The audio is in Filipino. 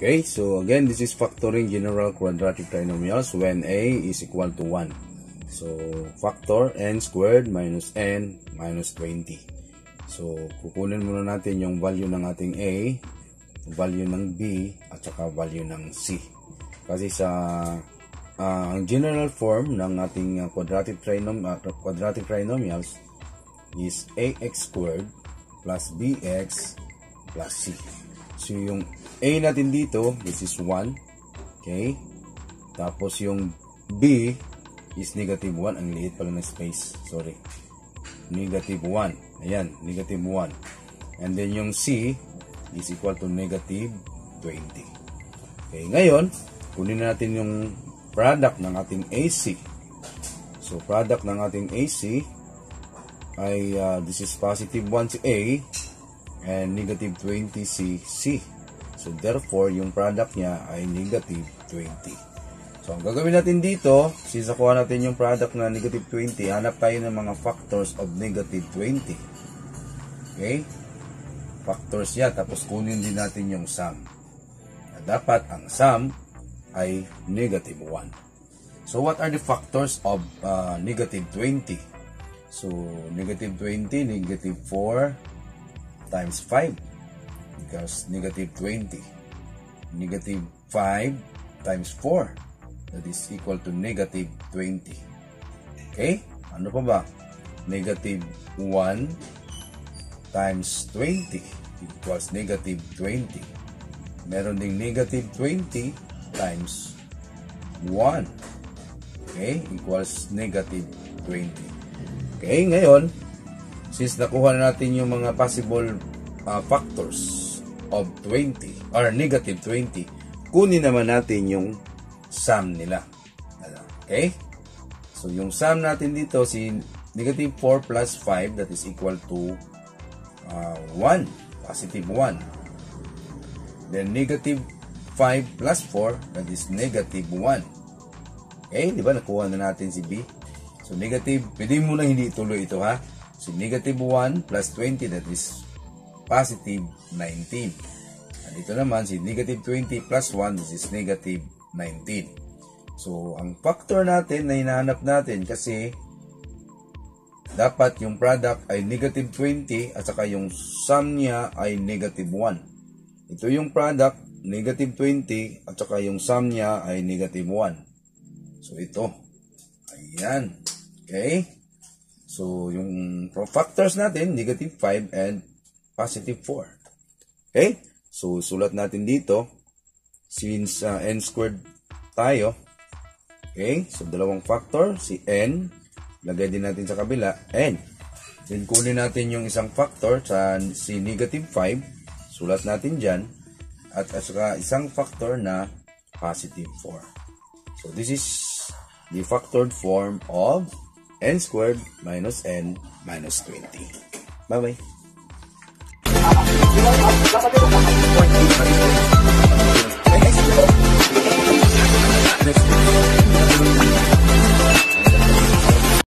Okay, so again, this is factoring general quadratic trinomials when a is equal to 1. So, factor n squared minus n minus 20. So, kukunin muna natin yung value ng ating a, value ng b, at saka value ng c. Kasi sa uh, ang general form ng ating uh, quadratic, trinom uh, quadratic trinomials is ax squared plus bx plus c. So, yung A natin dito, this is 1. Okay? Tapos yung B is negative 1. Ang liit pala ng space. Sorry. Negative 1. Ayan, negative 1. And then yung C is equal to negative 20. Okay, ngayon, kunin natin yung product ng ating AC. So, product ng ating AC ay uh, this is positive 1 si A and negative 20 si C. So, therefore, yung product niya ay negative 20. So, ang gagawin natin dito, since nakuha natin yung product na negative 20, hanap tayo ng mga factors of negative 20. Okay? Factors yan. Tapos, kunin din natin yung sum. Dapat, ang sum ay negative 1. So, what are the factors of uh, negative 20? So, negative 20, negative 4 times 5 because negative 20. Negative 5 times 4. That is equal to negative 20. Okay? Ano pa ba? Negative 1 times 20 equals negative 20. Meron ding negative 20 times 1. Okay? Equals negative 20. Okay? Ngayon, since nakuha natin yung mga possible uh, factors of 20 or negative 20, kunin naman natin yung sum nila. Okay? So, yung sum natin dito, si negative 4 plus 5, that is equal to uh, 1, positive 1. Then, negative 5 plus 4, that is negative 1. Okay? Di ba? Nakuha na natin si B. So, negative, pwede mo na hindi ituloy ito ha. So, negative 1 plus 20, that is positive 19. At dito naman, si negative 20 plus 1, this is negative 19. So, ang factor natin na hinahanap natin kasi dapat yung product ay negative 20 at saka yung sum niya ay negative 1. Ito yung product, negative 20 at saka yung sum niya ay negative 1. So, ito. Ayan. Okay? So, yung factors natin, negative 5 and positive 4. Okay? So, sulat natin dito, since uh, n squared tayo, okay? So, dalawang factor, si n, lagay din natin sa kabila, n. Then, kunin natin yung isang factor sa si negative 5, sulat natin dyan, at saka isang factor na positive 4. So, this is the factored form of n squared minus n minus 20. Bye-bye.